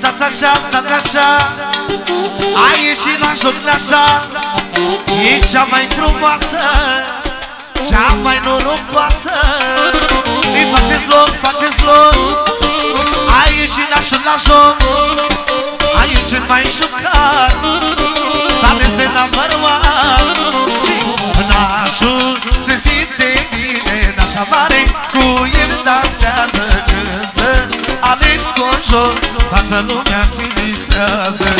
Stați așa, stați așa. A ieșit la joc așa. E cea mai frumoasă Cea mai norocoasă. Îi faceți loc, faceți loc. A ieșit la joc la joc. A ieșit mai șocat Talente number one. Nașul se simte bine Nașa mare cu el dansează când Alex Conjur Toată lumea se distrează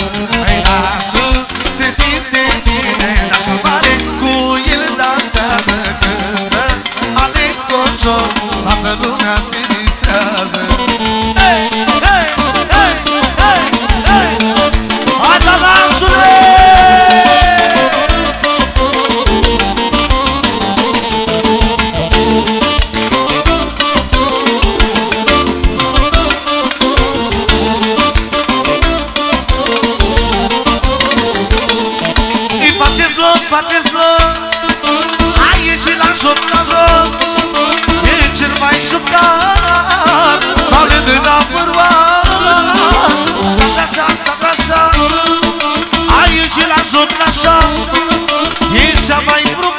Păi da, așa se simte bine Așa pare cu el dansează. Alex Conjur Toată lumea se ciucat Palid în apărvat Stat așa, stat așa Ai ieșit la joc așa E cea mai frumos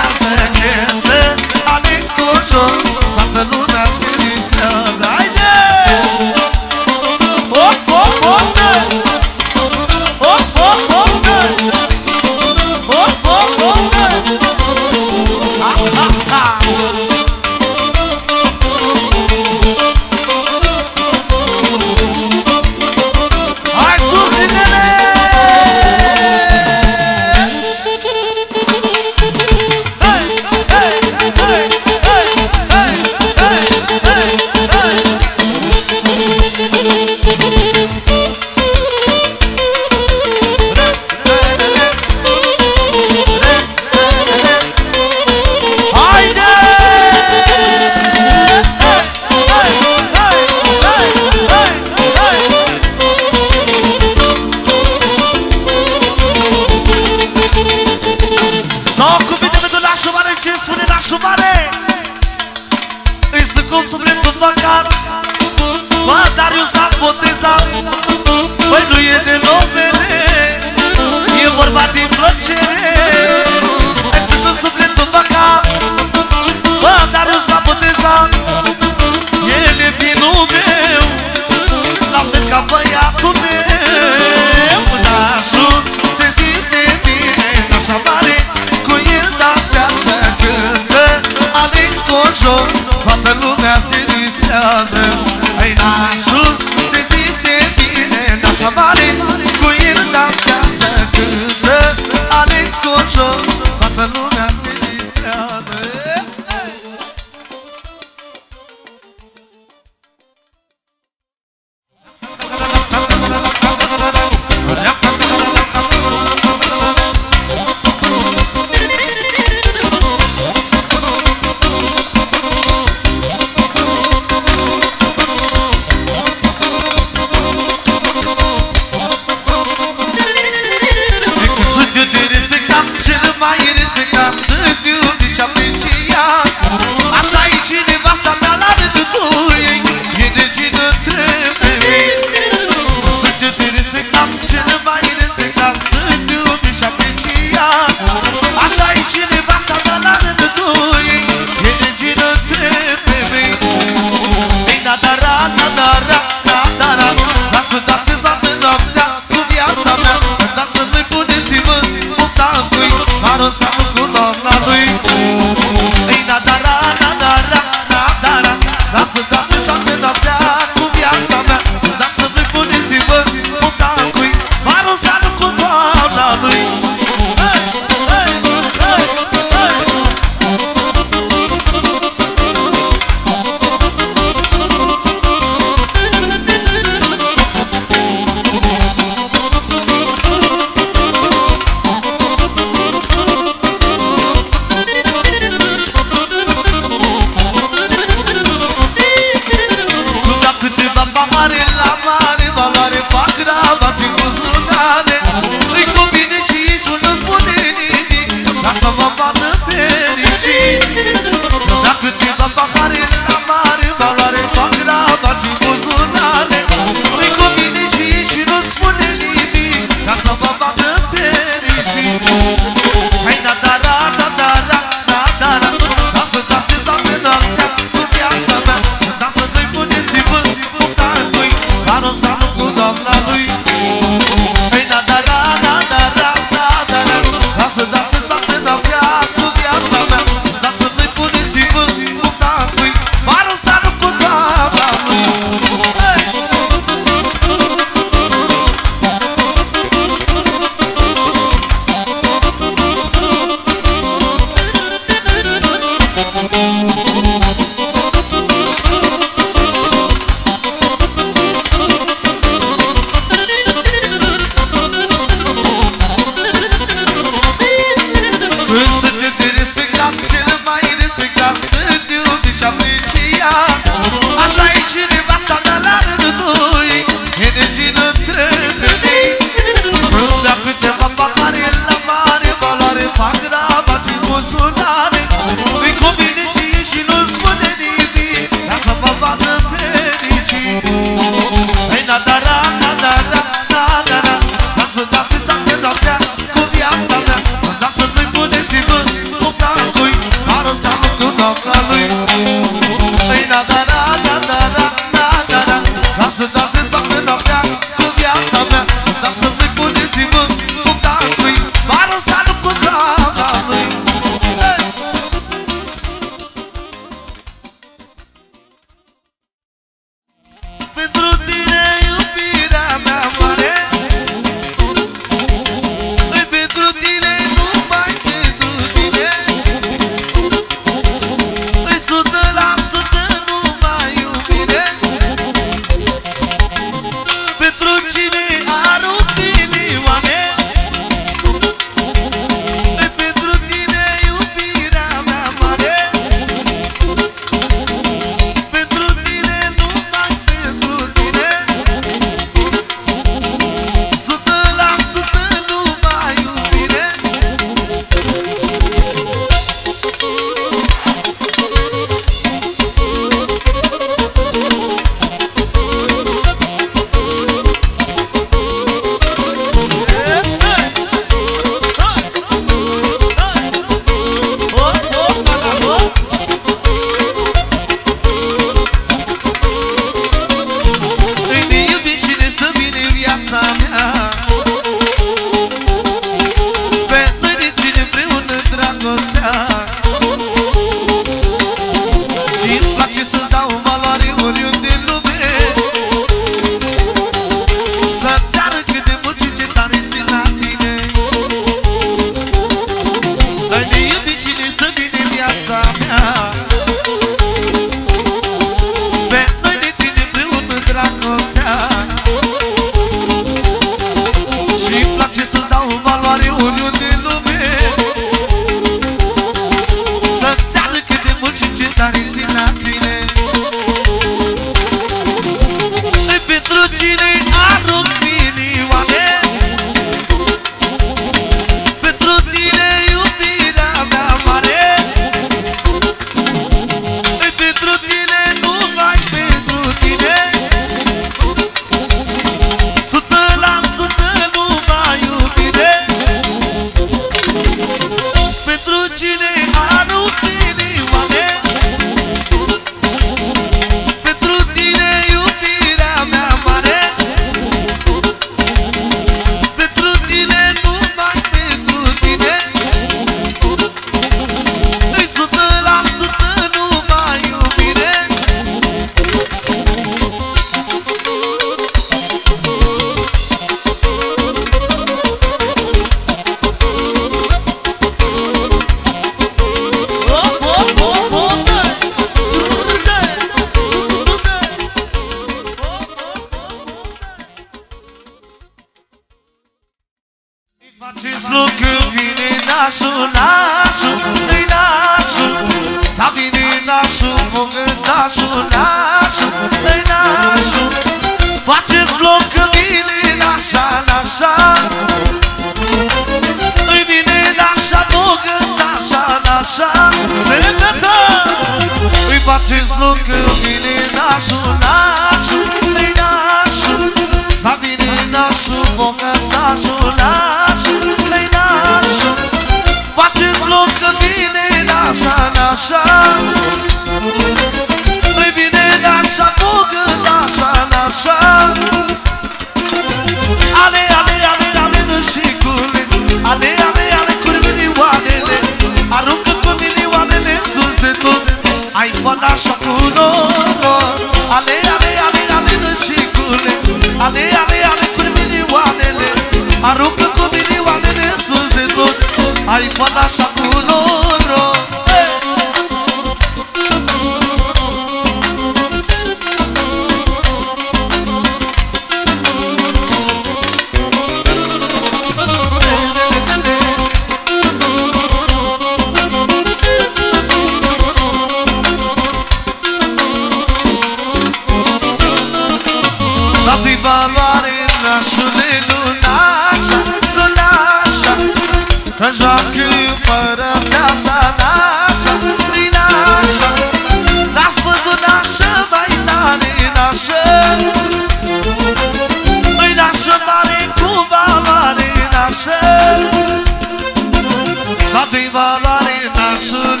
Habibaların nasıl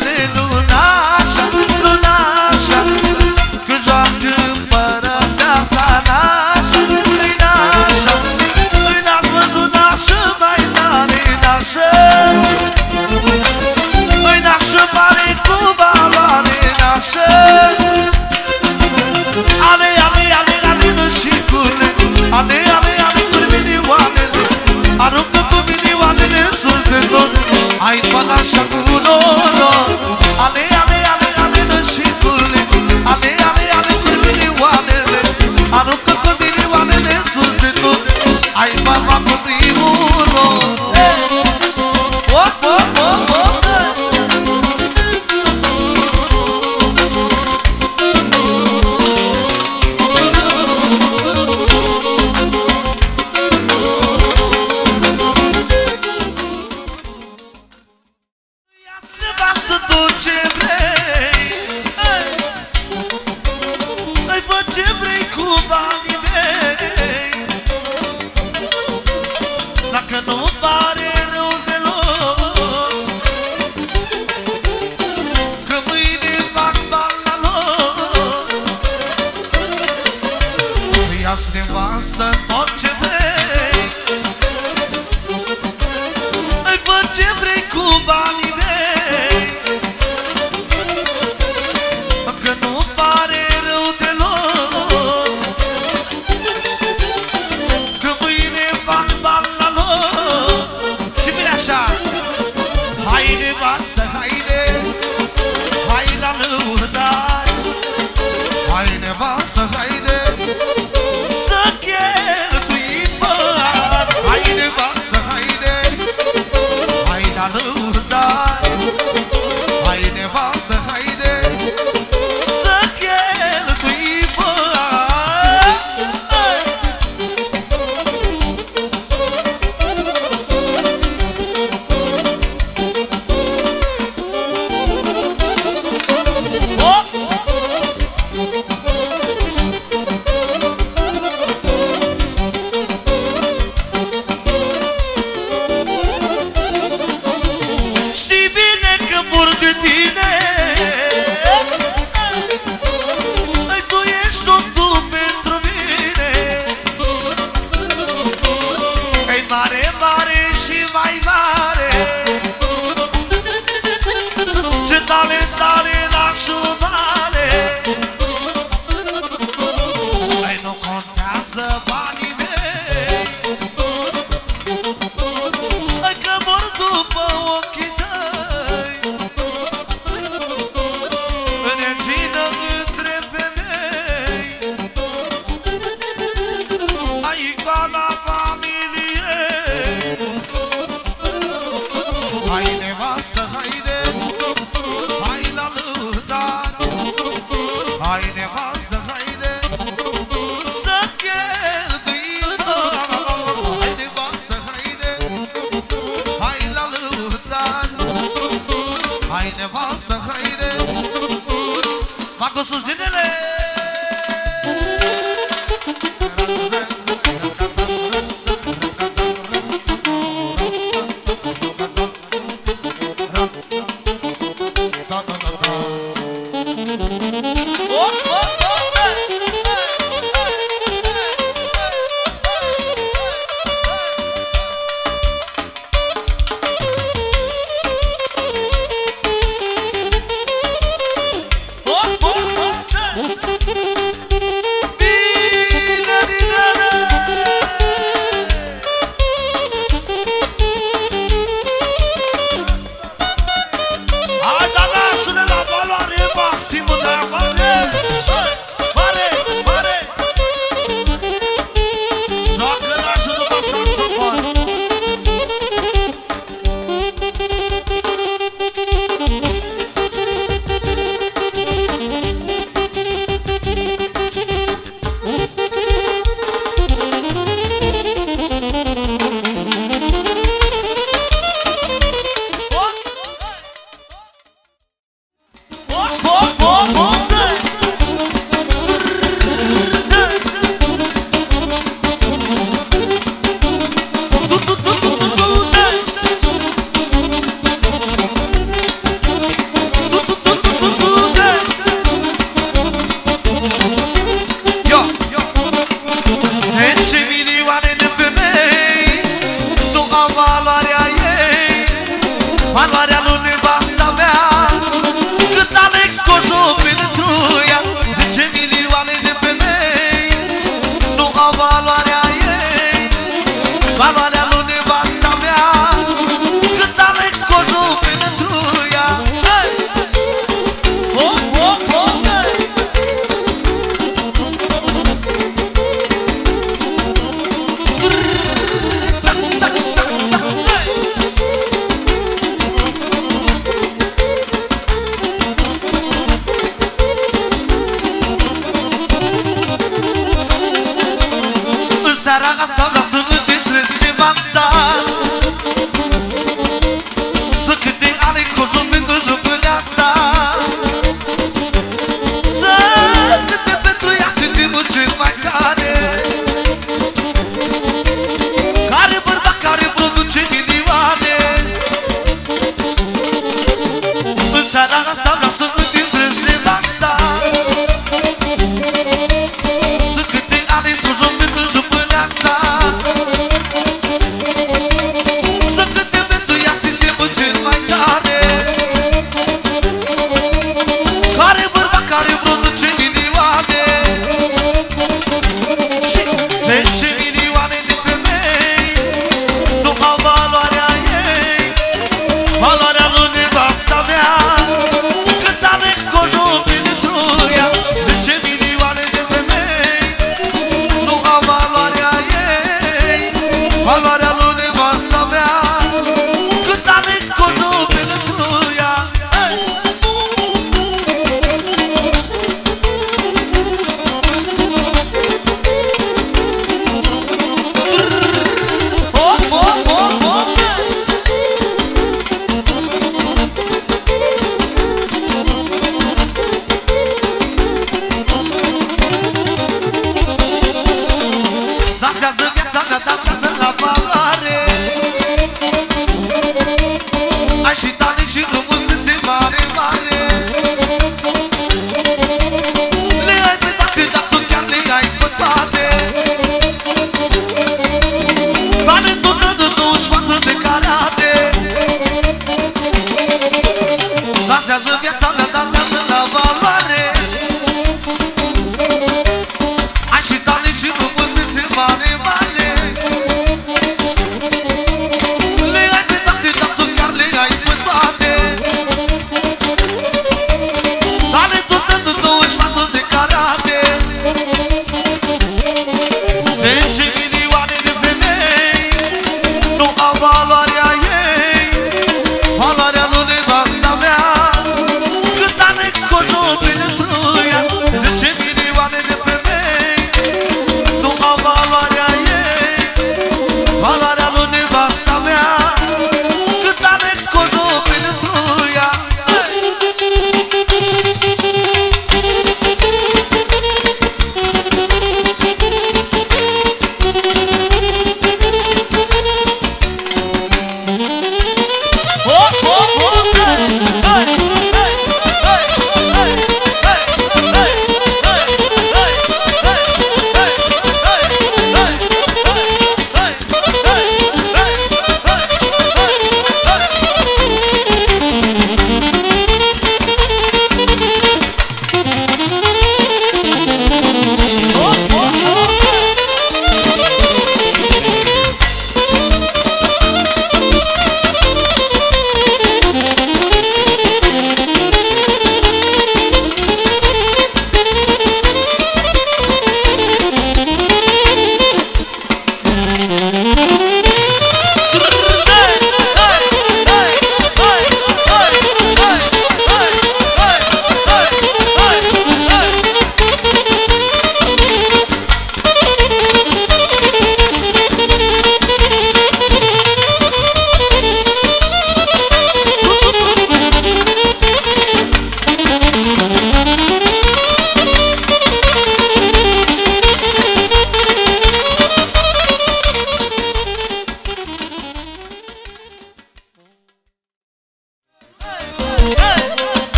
valoarea ei Valoarea Madagascar.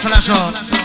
sola yo.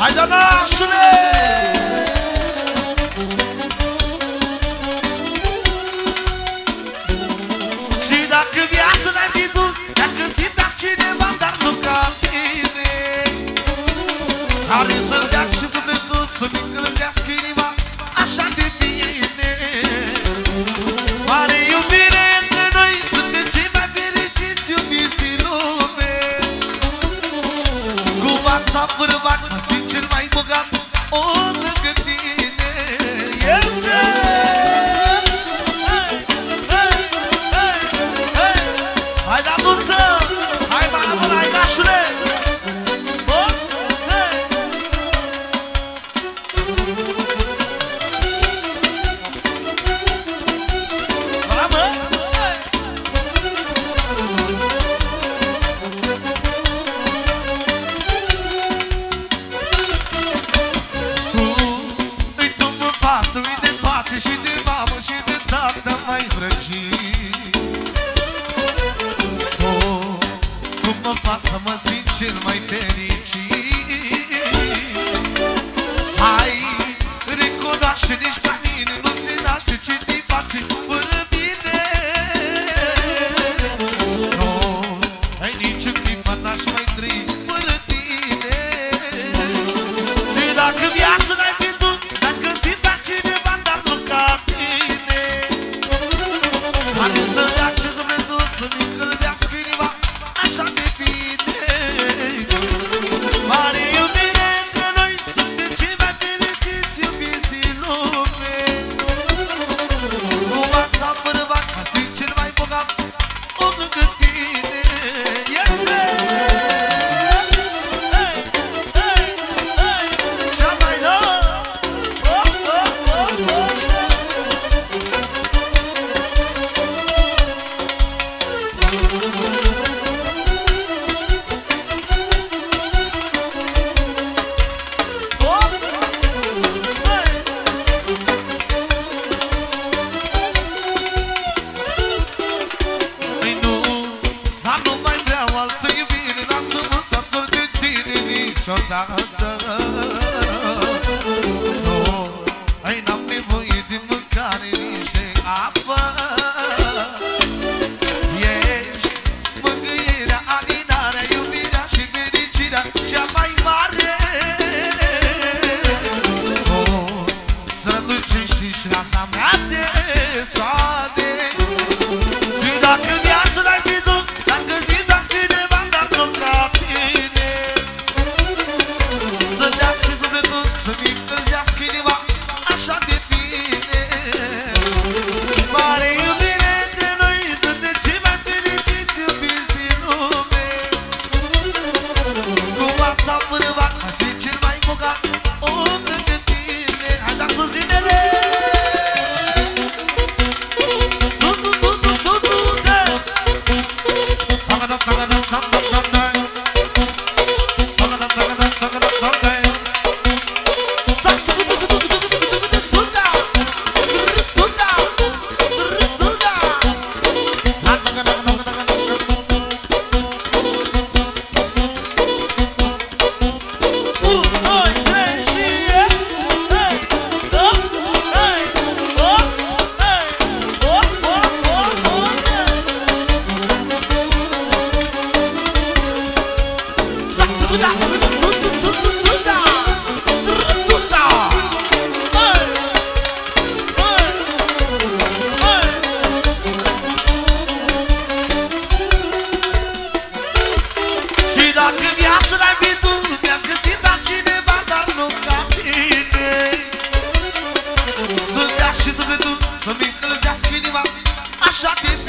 Hai de nașule! Și dacă viața n-ai fi tu Te-aș găsi dar cineva, dar nu ca tine Care să-mi dea și sufletul să-mi Să-i de toate și de mamă și de tată mai vrăji Tot, tu oh, mă fac să mă simt cel mai fericit. Dacă viața n-ai fi tu, mi-aș găsit altcineva, dar nu ca tine. Să-mi dea și încălzească inima, așa te